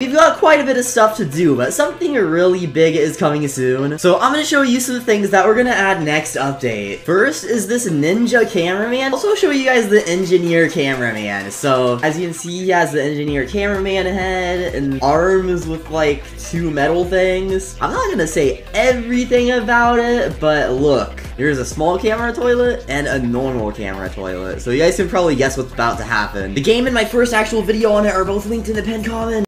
We've got quite a bit of stuff to do, but something really big is coming soon. So I'm gonna show you some things that we're gonna add next update. First is this ninja cameraman. Also show you guys the engineer cameraman. So as you can see, he has the engineer cameraman head and arms with like two metal things. I'm not gonna say everything about it, but look. There's a small camera toilet and a normal camera toilet. So you guys can probably guess what's about to happen. The game and my first actual video on it are both linked in the pinned comment.